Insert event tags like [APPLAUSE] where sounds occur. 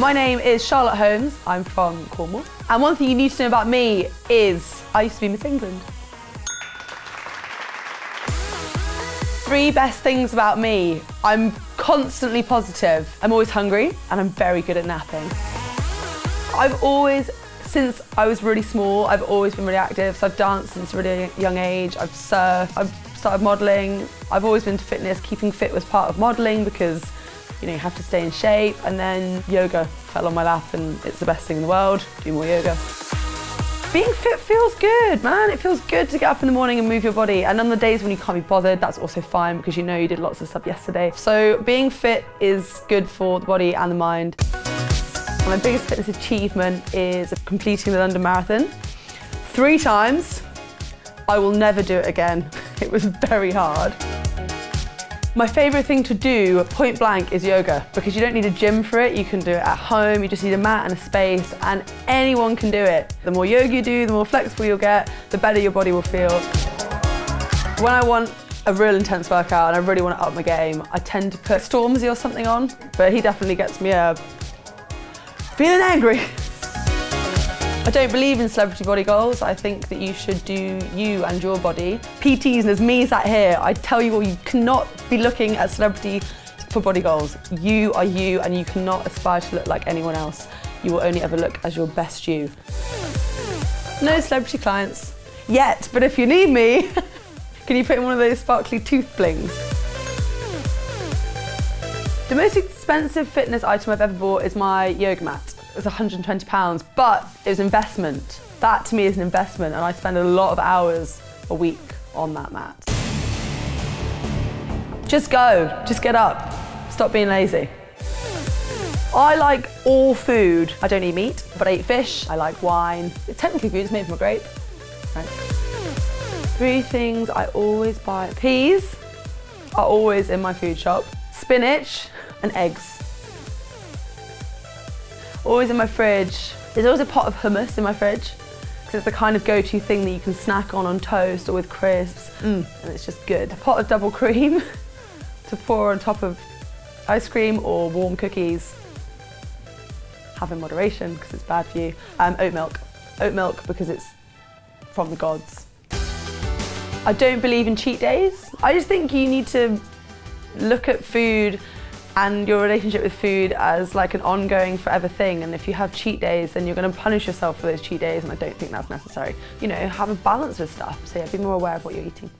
My name is Charlotte Holmes. I'm from Cornwall. And one thing you need to know about me is I used to be Miss England. Three best things about me. I'm constantly positive. I'm always hungry and I'm very good at napping. I've always, since I was really small, I've always been really active. So I've danced since a really young age. I've surfed, I've started modelling. I've always been to fitness. Keeping fit was part of modelling because you know, you have to stay in shape. And then yoga fell on my lap and it's the best thing in the world. Do more yoga. Being fit feels good, man. It feels good to get up in the morning and move your body. And on the days when you can't be bothered, that's also fine because you know you did lots of stuff yesterday. So being fit is good for the body and the mind. My biggest fitness achievement is completing the London Marathon. Three times. I will never do it again. [LAUGHS] It was very hard. My favourite thing to do, point blank, is yoga because you don't need a gym for it. You can do it at home. You just need a mat and a space and anyone can do it. The more yoga you do, the more flexible you'll get, the better your body will feel. When I want a real intense workout and I really want to up my game, I tend to put Stormzy or something on, but he definitely gets me uh, feeling angry. [LAUGHS] I don't believe in celebrity body goals. I think that you should do you and your body. PTs, and as me sat here, I tell you all, you cannot be looking at celebrity for body goals. You are you and you cannot aspire to look like anyone else. You will only ever look as your best you. No celebrity clients yet, but if you need me, [LAUGHS] can you put in one of those sparkly tooth blings? The most expensive fitness item I've ever bought is my yoga mat it was 120 pounds, but it was investment. That to me is an investment and I spend a lot of hours a week on that mat. Just go, just get up, stop being lazy. I like all food. I don't eat meat, but I eat fish, I like wine. technically food is made from a grape. Right. Three things I always buy. Peas are always in my food shop. Spinach and eggs. Always in my fridge. There's always a pot of hummus in my fridge because it's the kind of go-to thing that you can snack on on toast or with crisps. Mm, and it's just good. A pot of double cream [LAUGHS] to pour on top of ice cream or warm cookies. Have in moderation because it's bad for you. Um, oat milk. Oat milk because it's from the gods. I don't believe in cheat days. I just think you need to look at food and your relationship with food as like an ongoing forever thing and if you have cheat days then you're going to punish yourself for those cheat days and I don't think that's necessary. You know, have a balance with stuff so yeah, be more aware of what you're eating.